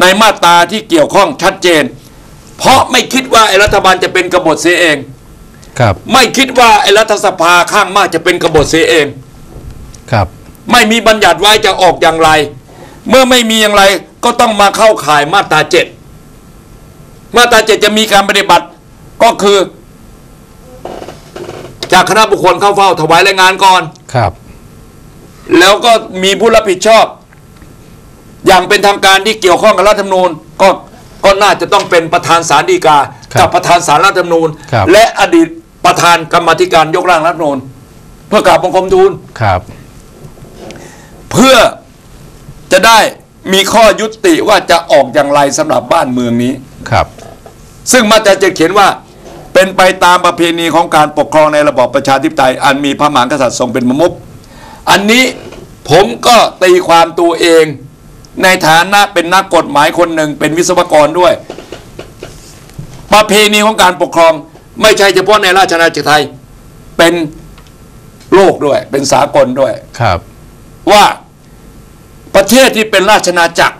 ในมาตราที่เกี่ยวข้องชัดเจน เพราะไม่คิดว่าไอ้รัฐบาลจะเป็นกบฏเสียเอง ครับ ไม่คิดว่าไอ้รัฐสภาข้างมากจะเป็นกบฏเสียเอง ครับ ไม่มีบัญญัติไว้จะออกอย่างไร เมื่อไม่มีอย่างไรก็ต้องมาเข้าข่ายมาตราเจ็ดมาตราเจ็ดจะมีการปฏิบัติก็คือ จากคณะบุคคลเข้าเฝ้าถวายรายงานก่อน ครับ แล้วก็มีผู้รับผิดชอบ อย่างเป็นทางการที่เกี่ยวข้องกับรัฐธรรมนูญก็ก็น่าจะต้องเป็นประธานศาลฎีกาครับกับประธานศาลรัฐธรรมนูญ ครับ และอดีตประธานกรรมาธิการยกร่างรัฐธรรมนูญเพื่อกราบบังคมทูล ครับ เพื่อจะได้มีข้อยุติว่าจะออกอย่างไรสำหรับบ้านเมืองนี้ ครับ ซึ่งมาตราจะเขียนว่าเป็นไปตามประเพณีของการปกครองในระบอบประชาธิปไตย อันมีพระมหากษัตริย์ทรงเป็นประมุขอันนี้ผมก็ตีความตัวเอง ในฐานะเป็นนักกฎหมายคนหนึ่งเป็นวิศวกรด้วย ประเพณีของการปกครองไม่ใช่เฉพาะในราชอาณาจักรไทย เป็นโลกด้วย เป็นสากลด้วยครับ ว่าประเทศที่เป็นราชอาณาจักร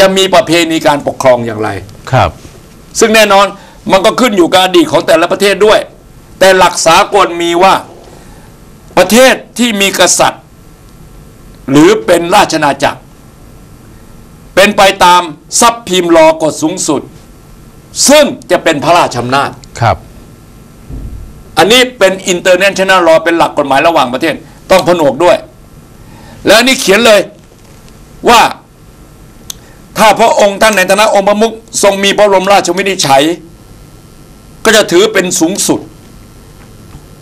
จะมีประเพณีการปกครองอย่างไรครับ ซึ่งแน่นอนมันก็ขึ้นอยู่กับอดีตของแต่ละประเทศด้วย แต่หลักสากลมีว่าประเทศที่มีกษัตริย์ หรือเป็นราชอาณาจักร เป็นไปตามซับพิมพ์รอกฎสูงสุด ซึ่งจะเป็นพระราชอำนาจ ครับ อันนี้เป็น international law เป็นหลักกฎหมายระหว่างประเทศ ต้องผนวกด้วย แล้วอันนี่เขียนเลยว่า ถ้าพระองค์ท่านในฐานะองค์ประมุขทรงมีพระบรมราชวินิจฉัย ก็จะถือเป็นสูงสุด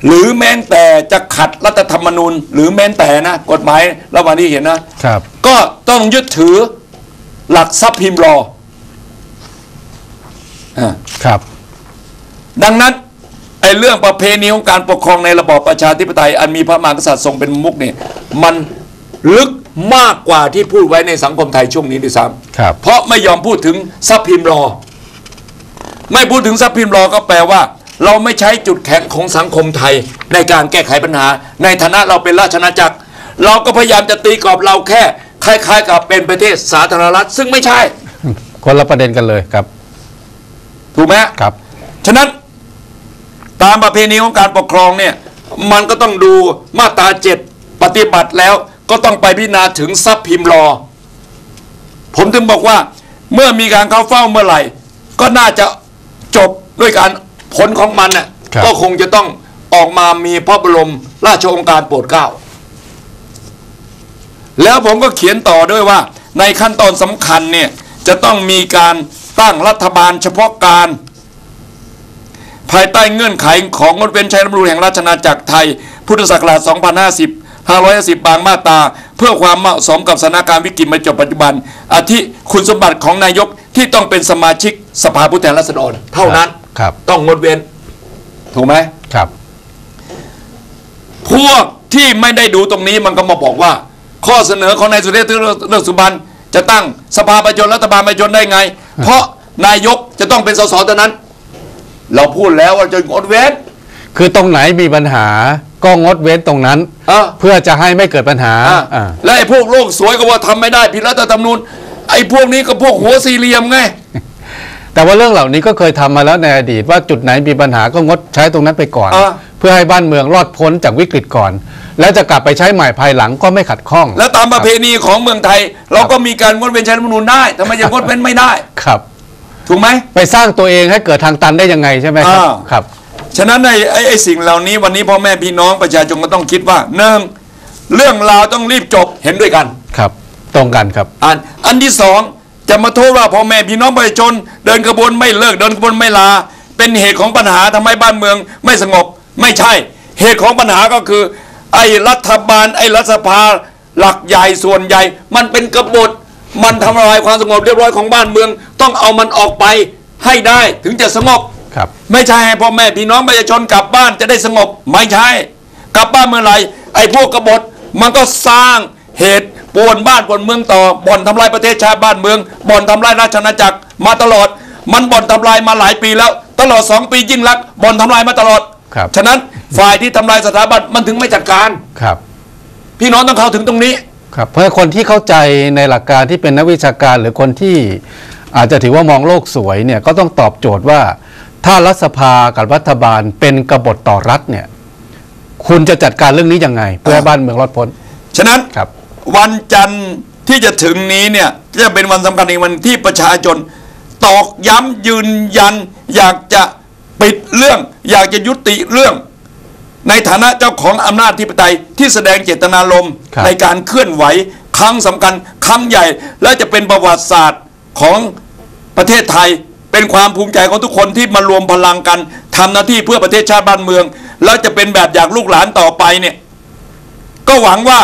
หรือแม้แต่จะขัดรัฐธรรมนูญ หรือแม้แต่นะ กฎหมายระหว่างที่เห็นนะครับ ก็ต้องยึดถือ หลักซับพิมพ์รออ่า ครับ ดังนั้นไอ้เรื่องประเพณีของการปกครองในระบอบประชาธิปไตย อันมีพระมหากษัตริย์ทรงเป็นมุกเนี่ยมันลึกมากกว่าที่พูดไว้ในสังคมไทยช่วงนี้ด้วยซ้ครับำเพราะไม่ยอมพูดถึงซับพิมพ์รอ ไม่พูดถึงซับพิมพ์รอก็แปลว่า เราไม่ใช้จุดแข็งของสังคมไทยในการแก้ไขปัญหา ในฐานะเราเป็นราชอาณาจักร เราก็พยายามจะตีกรอบเราแค่ค ล้ายๆ กับเป็นประเทศสาธารณรัฐซึ่งไม่ใช่ คนละประเด็นกันเลยครับ ถูกไหมครับ ฉะนั้นตามประเพณีของการปกครองเนี่ยมันก็ต้องดูมาตราเจ็ดปฏิบัติแล้วก็ต้องไปพิจารณาถึงทรัพย์พิมพ์รอ ผมถึงบอกว่าเมื่อมีการเข้าเฝ้าเมื่อไหร่ ก็น่าจะจบด้วยการผลของมันน่ะครับก็คงจะต้องออกมามีพระบรมราชโองการโปรดเกล้า แล้วผมก็เขียนต่อด้วยว่า ในขั้นตอนสำคัญเนี่ยจะต้องมีการตั้งรัฐบาลเฉพาะการ ภายใต้เงื่อนไขของงดเว้นใช้รัฐธรรมนูญแห่งราชอาณาจักรไทย พุทธศักราช 2050 550 บางมาตราเพื่อความเหมาะสมกับสถานการณ์วิกฤตมาจบปัจจุบัน อาทิคุณสมบัติของนายกที่ต้องเป็นสมาชิกสภาผู้แทนราษฎร เท่านั้นครับต้องงดเว้น ถูกไหมครับ พวกที่ไม่ได้ดูตรงนี้มันก็มาบอกว่า ข้อเสนอของนายสุเทพเลือกสุบรรณจะตั้งสภาประชาชนรัฐบาลประชาชนได้ไง เพราะนายกจะต้องเป็นสสเท่านั้น เราพูดแล้วว่าจะงดเว้นคือตรงไหนมีปัญหาก็งดเว้นตรงนั้นอะเพื่อจะให้ไม่เกิดปัญหาอะอ่าและไอ้พวกโลกสวยก็ว่าทำไม่ได้ผิดรัฐธรรมนูญไอ้พวกนี้ก็พวกหัวสี่เหลี่ยมไง แต่ว่าเรื่องเหล่านี้ก็เคยทำมาแล้วในอดีตว่าจุดไหนมีปัญหาก็งดใช้ตรงนั้นไปก่อนอะ เพื่อให้บ้านเมืองรอดพ้นจากวิกฤตก่อน แล้วจะกลับไปใช้ใหม่ภายหลังก็ไม่ขัดข้อง แล้วตามประเพณีของเมืองไทย เราก็มีการงดเว้นใช้รัฐธรรมนูญได้ทำไมจะงดเว้นไม่ได้ ครับ ถูกไหมไปสร้างตัวเองให้เกิดทางตันได้ยังไงใช่ไหมครับอ่า ครับ ฉะนั้นไอ้ไอ้ไอ้สิ่งเหล่านี้วันนี้พ่อแม่พี่น้องประชาชนก็ต้องคิดว่าหนึ่งเรื่องราวต้องรีบจบเห็นด้วยกัน ครับ ตรงกันครับ อันอันที่สองจะมาโทษว่าพ่อแม่พี่น้องประชาชนเดินกระบวนไม่เลิกเดินกระบวนไม่ลา เป็นเหตุของปัญหาทำให้บ้านเมืองไม่สงบ ไม่ใช่ เหตุของปัญหาก็คือ ไอ้รัฐบาล ไอ้รัฐสภาหลักใหญ่ส่วนใหญ่ มันเป็นกบฏมันทำลายความสงบเรียบร้อยของบ้านเมือง ต้องเอามันออกไปให้ได้ถึงจะสงบครับ ไม่ใช่ให้พ่อแม่พี่น้องประชาชนกลับบ้านจะได้สงบ ไม่ใช่ กลับบ้านเมื่อไหร่ไอ้พวกกบฏมันก็สร้างเหตุป่วนบ้านป่วนเมืองต่อบ่อนทำลายประเทศชาติบ้านเมืองบ่อนทำลายราชอาณาจักรมาตลอด มันบ่อนทำลายมาหลายปีแล้ว ตลอดสองปียิ่งรักษณ์บ่อนทำลายมาตลอด ครับ ฉะนั้นฝ่ายที่ทำลายสถาบันมันถึงไม่จัดการ ครับ พี่น้องต้องเข้าถึงตรงนี้ ครับ เพราะฉะนั้นคนที่เข้าใจในหลักการที่เป็นนักวิชาการหรือคนที่อาจจะถือว่ามองโลกสวยเนี่ยก็ต้องตอบโจทย์ว่า ถ้ารัฐสภากับรัฐบาลเป็นกบฏต่อรัฐเนี่ย คุณจะจัดการเรื่องนี้ยังไง เพื่อให้บ้านเมืองรอดพ้น ฉะนั้นครับ วันจันทร์ที่จะถึงนี้เนี่ยจะเป็นวันสำคัญอีกวันที่ประชาชน ตอกย้ำยืนยัน อยากจะ ปิดเรื่องอยากจะยุติเรื่อง ในฐานะเจ้าของอำนาจธิปไตยที่แสดงเจตนารมณ์ครับในการเคลื่อนไหวครั้งสำคัญครั้งใหญ่ และจะเป็นประวัติศาสตร์ของประเทศไทย เป็นความภูมิใจของทุกคนที่มารวมพลังกันทำหน้าที่เพื่อประเทศชาติบ้านเมือง แล้วจะเป็นแบบอย่างลูกหลานต่อไปเนี่ย ก็หวังว่า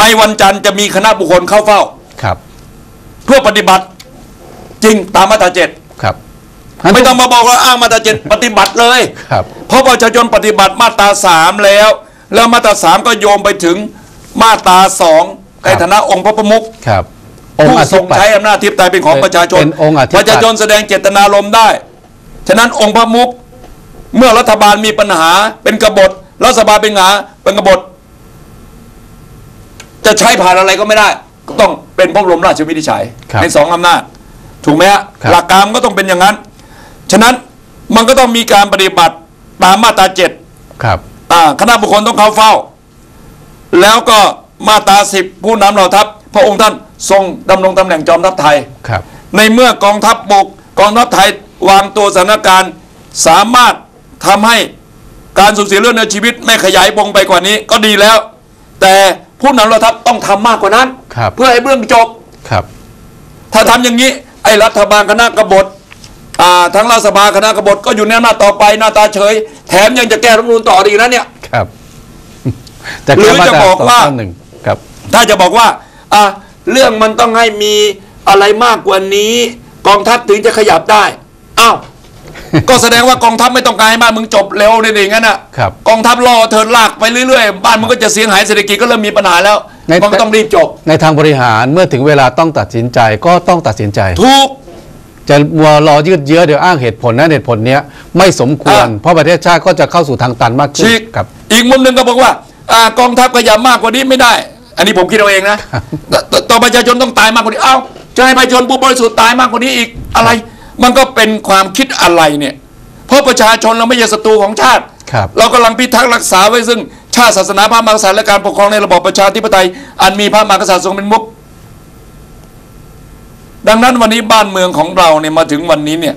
ในวันจันทร์จะมีคณะบุคคลเข้าเฝ้าครับ เพื่อปฏิบัติจริงตามมาตราเจ็ดครับ ไม่ต้องมาบอกว่าอ้างมาตราเจ็ดปฏิบัติเลยครับเพราะประชาชนปฏิบัติมาตราสามแล้ว แล้วมาตราสามก็โยงไปถึงมาตราสองในฐานะองค์พระประมุขครับองค์ผู้อทธิรงปัตใช้ย์อำนาจทิพย์ไตยเป็นของเป็นประชาชนเป็นองค์อธิปัตย์ประชาชนแสดงเจตนารมณ์ได้ ฉะนั้นองค์พระมุขเมื่อรัฐบาลมีปัญหาเป็นกบฏรัฐบาลเป็นหาเป็นกบฏ จะใช้ผ่านอะไรก็ไม่ได้ก็ต้องเป็นพระบรมราชวินิจฉัยครับในสองอำนาจ ถูกไหมฮะครับหลักการมันก็ต้องเป็นอย่างนั้น ฉะนั้นมันก็ต้องมีการปฏิบัติตามมาตราเจ็ดครับอ่าคณะบุคคลต้องเข้าเฝ้า แล้วก็มาตราสิบผู้นำเหล่าทัพ พระองค์ท่านทรงดำรงตำแหน่งจอมทัพไทยครับ ในเมื่อกองทัพบกกองทัพไทยวางตัวสถานการณ์สามารถทำให้การสูญเสียเรื่องในชีวิตไม่ขยายวงไปกว่านี้ก็ดีแล้ว แต่ผู้นำเหล่าทัพต้องทำมากกว่านั้นครับเพื่อให้เรื่องจบครับถ้าทำอย่างนี้ไอ้รัฐบาลคณะกบฏอ่า ทั้งรัฐสภาคณะกบฏก็อยู่ในอำนาจต่อไปหน้าตาเฉย แถมยังจะแก้รัฐธรรมนูญต่ออีกนะเนี่ยครับหรือจะบอกว่าหนึ่งครับ ถ้าจะบอกว่าอะเรื่องมันต้องให้มีอะไรมากกว่านี้ กองทัพถึงจะขยับได้อ้าวก็แสดงว่ากองทัพไม่ต้องการให้บ้านมึงจบเร็วเลยอย่างนั้นอะครับกองทัพล่อเถิดลากไปเรื่อยๆ บ้านมึงก็จะเสียหายเศรษฐกิจก็เริ่มมีปัญหาแล้วในมันก็ต้องรีบจบ ในทางบริหารเมื่อถึงเวลาต้องตัดสินใจก็ต้องตัดสินใจ ถูก จะมัวรอยืดเยื้อเดี๋ยวอ้างเหตุผลนั้นเหตุผลเนี้ยไม่สมควรอะเพราะประเทศชาติก็จะเข้าสู่ทางตันมากขึ้นฉีกครับ อีกมุมหนึ่งก็บอกว่าอ่ากองทัพขยับมากกว่านี้ไม่ได้ อันนี้ผมคิดเอาเองนะตตต่อประชาชนต้องตายมากกว่านี้เอ้าจะให้ประชาชนผู้บริสุทธิ์ตายมากกว่านี้อีกอะไร มันก็เป็นความคิดอะไรเนี่ย เพราะประชาชนเราไม่ใช่ศัตรูของชาติ ครับ เรากำลังพิทักษ์รักษาไว้ซึ่ง ชาติศาสนาพระมหากษัตริย์และการปกครองในระบอบประชาธิปไตยอันมีพระมหากษัตริย์ทรงเป็นมุข ดังนั้นวันนี้บ้านเมืองของเราเนี่ยมาถึงวันนี้เนี่ย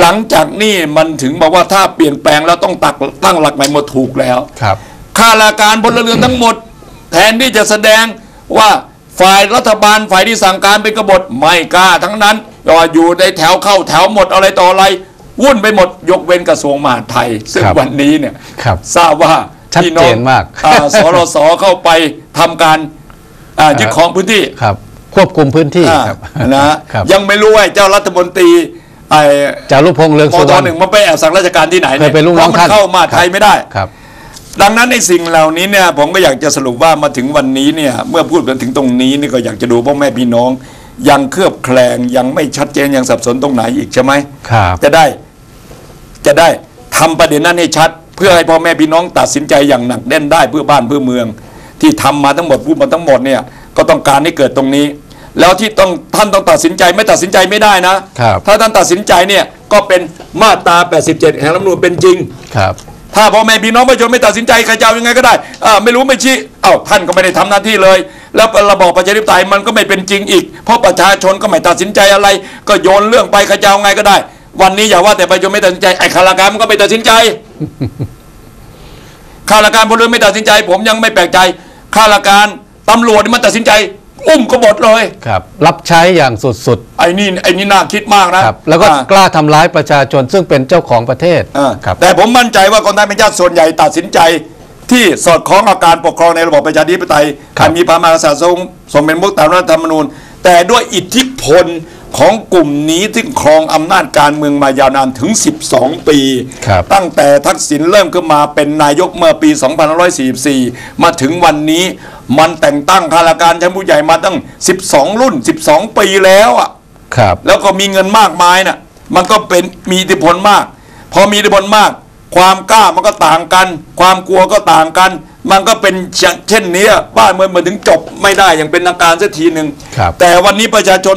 หลังจากนี้มันถึงบอกว่าถ้าเปลี่ยนแปลงแล้วต้องตักตั้งหลักใหม่หมดถูกแล้วครับข้าราชการพลเรือนทั้งหมด แทนที่จะแสดงว่าฝ่ายรัฐบาลฝ่ายที่สั่งการเป็นกบฏไม่กล้า ทั้งนั้นก็อยู่ในแถวเข้าแถวหมดอะไรต่ออะไร วุ่นไปหมดยกเว้นกระทรวงมหาดไทย ซึ่งครับวันนี้เนี่ยครับทราบว่าชัดพี่น้องเจนมากอ่าสรสเข้าไปทำการอ่ายึดของพื้นที่ครับ ควบคุมพื้นที่อ่าครับนะฮะครับยังไม่รู้ว่าเจ้ารัฐมนตรีไอ้จารุพงษ์เรืองมสุทวรรณหนึ่งมันไปแอบสั่งราชการที่ไหนเคยเป็นลูกน้องเพราะมัท่าน เข้ามาไทยไม่ได้ ครับ ดังนั้นในสิ่งเหล่านี้เนี่ยผมก็อยากจะสรุปว่ามาถึงวันนี้เนี่ยเมื่อพูดกันถึงตรงนี้นี่ก็อยากจะดูพ่อแม่พี่น้อง ยังเคลือบแคลงยังไม่ชัดเจนยังสับสนตรงไหนอีกใช่ไหม ครับ จะได้จะได้ทำประเด็นนั้นให้ชัด เพื่อให้พ่อแม่พี่น้องตัดสินใจอย่างหนักแน่นได้เพื่อบ้านเพื่อเมือง ที่ทำมาทั้งหมดพูดมาทั้งหมดเนี่ยก็ต้องการให้เกิดตรงนี้ แล้วที่ต้องท่านต้องตัดสินใจไม่ตัดสินใจไม่ได้นะ ครับถ้าท่านตัดสินใจเนี่ยก็เป็นมาตรา 87 แห่งรัฐธรรมนูญเป็นจริง ครับ ถ้าพ่อแม่พี่น้องประชาชนไม่ตัดสินใจใครจะเอายังไงก็ได้อ่าไม่รู้ไม่ชี้เอ้าท่านก็ไม่ได้ทำหน้าที่เลย แล้วระบอบประชาธิปไตยมันก็ไม่เป็นจริงอีก เพราะประชาชนก็ไม่ตัดสินใจอะไร ก็โยนเรื่องไปใครจะเอาไงก็ได้ วันนี้อย่าว่าแต่ประชาชนไม่ตัดสินใจไอ้ข้าราชการมันก็ไม่ตัดสินใจ ข้าราชการพลเรือนไม่ตัดสินใจ ผมยังไม่แปลกใจข้าราชการตำรวจนี่มันตัดสินใจ อุ้มกบฏเลย ครับรับใช้อย่างสุดไอ้นี่ไอ้นี่น่าคิดมากนะๆ ครับ แล้วก็อ่ากล้าทำร้ายประชาชนซึ่งเป็นเจ้าของประเทศอ่าครับ แต่ผมมั่นใจว่าคนไทยเป็นชาติส่วนใหญ่ตัดสินใจ ที่สอดคล้องกับการปกครองในระบอบประชาธิปไตยครับ อันมีพระมหากษัตริย์ทรงทรงเป็นมุกตามรัฐธรรมนูญ แต่ด้วยอิทธิพล ของกลุ่มนี้ที่ครองอำนาจการเมืองมายาวนานถึง 12 ปี ครับตั้งแต่ทักษิณเริ่มขึ้นมาเป็นนายกเมื่อปี 2544 มาถึงวันนี้มันแต่งตั้งข้าราชการชั้นผู้ใหญ่มาตั้ง 12 รุ่น 12 ปีแล้วอะ ครับ แล้วก็มีเงินมากมายน่ะ มันก็เป็นมีอิทธิพลมาก พอมีอิทธิพลมาก ความกล้ามันก็ต่างกัน ความกลัวก็ต่างกัน มันก็เป็นเช่นนี้บ้านเมืองมันถึงจบไม่ได้อย่างเป็นทางการสักทีหนึ่งครับ แต่วันนี้ประชาชน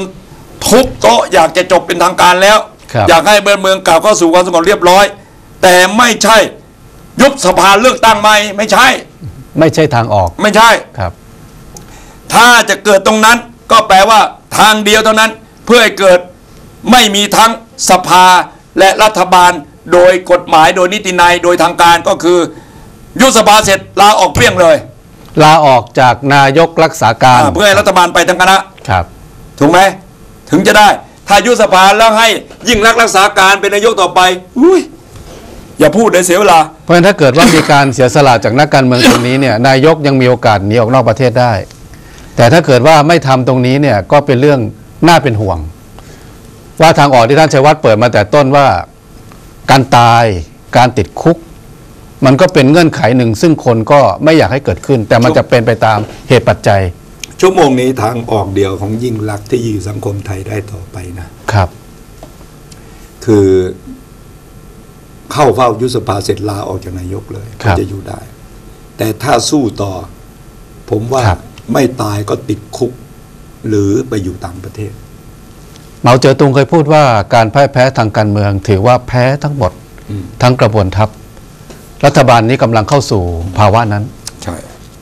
ทุกโต๊ะอยากจะจบเป็นทางการแล้ว ครับ อยากให้บ้านเมืองกลับเข้าสู่ความสงบเรียบร้อย แต่ไม่ใช่ ยุบสภาเลือกตั้งใหม่ไม่ใช่ ไม่ใช่ทางออกไม่ใช่ ครับ ถ้าจะเกิดตรงนั้นก็แปลว่าทางเดียวเท่านั้น เพื่อให้เกิดไม่มีทั้งสภาและรัฐบาลโดยกฎหมายโดยนิตินัยโดยทางการก็คือ ยุบสภาเสร็จลาออกเปรี้ยงเลยลาออกจากนายกรักษาการอ่าเพื่อให้รัฐบาลไปทางคณะ ครับ ถูกไหม ถึงจะได้ ถ้ายุสภาแล้วให้ยิ่งรักรักษาการเป็นนายกต่อไปอุ้ยอย่าพูดเลยเสียเวลา เพราะฉะนั้นถ้าเกิดว่ามีการเสียสละจากนักการเมืองตรงนี้เนี่ยนายกยังมีโอกาสหนีออกนอกประเทศได้ แต่ถ้าเกิดว่าไม่ทำตรงนี้เนี่ยก็เป็นเรื่องน่าเป็นห่วง ว่าทางออกที่ท่านชัยวัฒน์เปิดมาแต่ต้นว่าการตายการติดคุก มันก็เป็นเงื่อนไขหนึ่ง ซึ่งคนก็ไม่อยากให้เกิดขึ้น แต่มันจะเป็นไปตามเหตุปัจจัย ชั่วโมงนี้ทางออกเดียวของยิ่งรักษณ์ที่อยู่สังคมไทยได้ต่อไปนะครับ คือเข้าเฝ้ายุบสภาเสร็จลาออกจากนายกเลยครับ จะอยู่ได้ แต่ถ้าสู้ต่อ ผมว่าครับ ไม่ตายก็ติดคุก หรือไปอยู่ต่างประเทศ เหมาเจ๋อตุงเคยพูดว่าการพ่ายแพ้ทางการเมือง ถือว่าแพ้ทั้งหมด อืม ทั้งกระบวนทัพ รัฐบาลนี้กำลังเข้าสู่ภาวะนั้น ใช่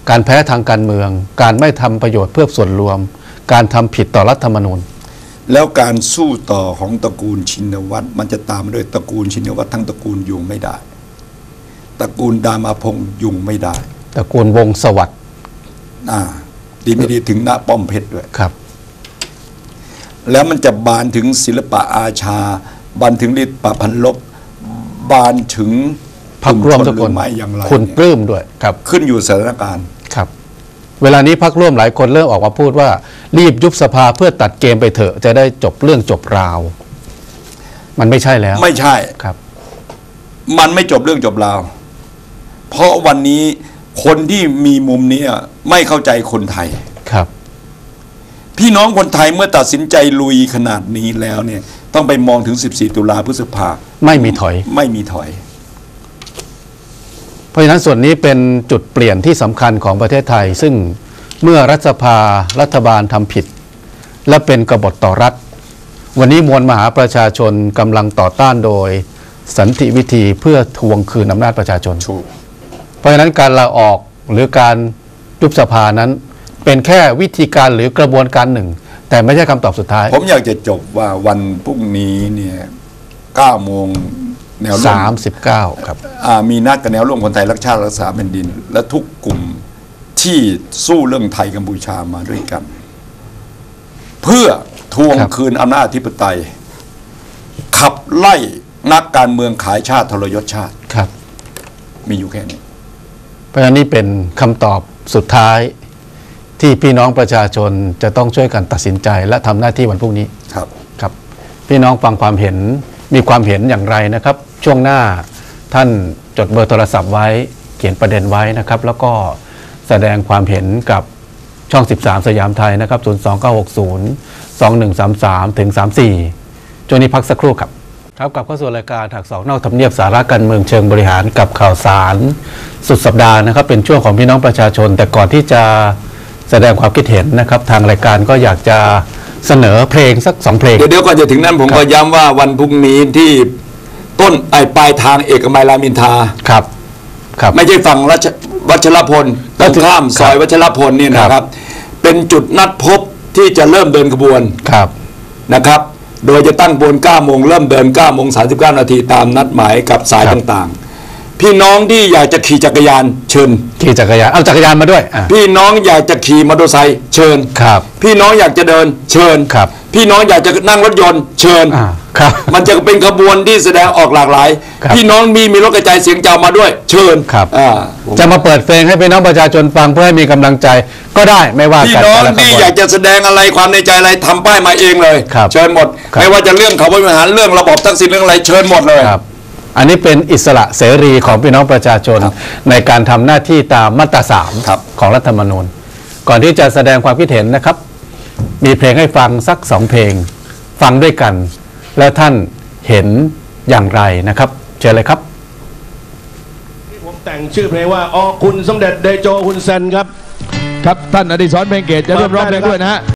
การแพ้ทางการเมือง การไม่ทำประโยชน์เพื่อส่วนรวม การทำผิดต่อรัฐธรรมนูญ แล้วการสู้ต่อของตระกูลชินวัตรมันจะตามมาด้วยตระกูลชินวัตรทั้งตระกูลยุงไม่ได้ ตระกูลดามาพงษ์ยุงไม่ได้ ตระกูลวงศ์สวัสดิ์อ่าดีไม่ดีถึงหน้าป้อมเพชรด้วยครับ แล้วมันจะบานถึงศิลปะอาชา บานถึงฤทธิ์ปะพันลบบานถึงพักร่วมทุกหครืนอไม่อย่างไรคุณเนี่ยปลื้มด้วยครับ ขึ้นอยู่สถานการณ์ครับ เวลานี้พักร่วมหลายคนเริ่มออกมาพูดว่า รีบยุบสภาเพื่อตัดเกมไปเถอะ จะได้จบเรื่องจบราว มันไม่ใช่แล้ว ไม่ใช่ครับ มันไม่จบเรื่องจบราว เพราะวันนี้คนที่มีมุมนี้ไม่เข้าใจคนไทยครับ พี่น้องคนไทยเมื่อตัดสินใจลุยขนาดนี้แล้วเนี่ย ต้องไปมองถึง 14 ตุลาพฤษภาไม่มีถอย ไม่มีถอยเพ ราะฉะนั้นส่วนนี้เป็นจุดเปลี่ยนที่สำคัญของประเทศไทย ซึ่งเมื่อรัฐสภารัฐบาลทำผิด และเป็นกบฏต่อรัฐ วันนี้มวลมหาประชาชนกำลังต่อต้านโดยสันติวิธีเพื่อทวงคืนอำนาจประชาชนถูกเพราะฉะนั้นการลาออกหรือการยุบสภานั้น เป็นแค่วิธีการหรือกระบวนการหนึ่ง แต่ไม่ใช่คำตอบสุดท้าย ผมอยากจะจบว่าวันพรุ่งนี้เนี่ย9โมง แนวร่วม39 ครับ อ่ามีนัดกับแนวร่วมคนไทยรักชาติรักษาแผ่นดิน และทุกกลุ่มที่สู้เรื่องไทยกัมพูชามาด้วยกัน เพื่อทวงครับคืนอำนาจอธิปไตย ขับไล่นักการเมืองขายชาติทรยศชาติ ครับ มีอยู่แค่นี้ เพราะฉะนั้นนี่เป็นคำตอบสุดท้ายที่พี่น้องประชาชนจะต้องช่วยกันตัดสินใจ และทำหน้าที่วันพรุ่งนี้ครับ ครับ พี่น้องฟังความเห็น มีความเห็นอย่างไรนะครับ ช่วงหน้าท่านจดเบอร์โทรศัพท์ไว้เขียนประเด็นไว้นะครับ แล้วก็แสดงความเห็นกับช่อง 13 สยามไทยนะครับ 02960 2133 ถึง 34 ช่วงนี้พักสักครู่ครับ ครับกลับเข้าสู่รายการถักสองนอกทำเนียบสาระการเมืองเชิงบริหารกับข่าวสาร สุดสัปดาห์นะครับ เป็นช่วงของพี่น้องประชาชน แต่ก่อนที่จะแสดงความคิดเห็นนะครับ ทางรายการก็อยากจะ เสนอเพลงสักสองเพลง เดี๋ยวเดี๋ยวก่อนจะถึงนั้นผมก็ย้ำว่าวันพรุ่งนี้ที่ต้นไอปลายทางเอกมัยรามอินทราครับ ครับ ไม่ใช่ฝั่งรัชวัชรพลตรงข้ามซอยวัชรพลเนี่ยนะคครัรับบเป็นจุดนัดพบที่จะเริ่มเดินขบวนครับนะครับ โดยจะตั้งบน9โมงเริ่มเดิน9โมง39 นาทีตามนัดหมายกับสายครับ ต่างๆ พี่น้องที่อยากจะขี่จักรยานเชิญ ขี่จักรยานเอาจักรยานมาด้วยอะพี่น้องอยากจะขี่มอเตอร์ไซค์เชิญ ครับพี่น้องอยากจะเดินเชิญ ครับ พี่น้องอยากจะนั่งรถยนต์เชิญ อ่าครับ มันจะเป็นขบวนที่แสดงออกหลากหลาย ครับพี่น้องมีมีรถกระจายเสียงเจ้ามาด้วย เชิญครับ อ่าผมจะมาเปิดเพลงให้พี่น้องประชาชนฟังเพื่อให้มีกำลังใจก็ได้ไม่ว่าพี่กันน้องแต่ละขที่บวนอยากจะแสดงอะไรความในใจอะไรทำป้ายมาเองเลย ครับเชิญหมด ครับไม่ว่าจะเรื่องเขาบริหารเรื่องระบบทักษิณเรื่องอะไรเชิญหมดเลยครับ อันนี้เป็นอิสระเสรีของพี่น้องประชาชนครับในการทำหน้าที่ตามมาตราสามครับของรัฐธรรมนูญ ก่อนที่จะแสดงความคิดเห็นนะครับ มีเพลงให้ฟังสักสองเพลง ฟังด้วยกัน แล้วท่านเห็นอย่างไรนะครับ เชิญเลยครับที่ผมแต่งแต่งชื่อเพลงว่าออคุณสมเด็จเดโจฮุนเซนครับ ครับท่านอดิศรเพ็งเกตจะร่วมร้องเพลงด้วยนะฮะ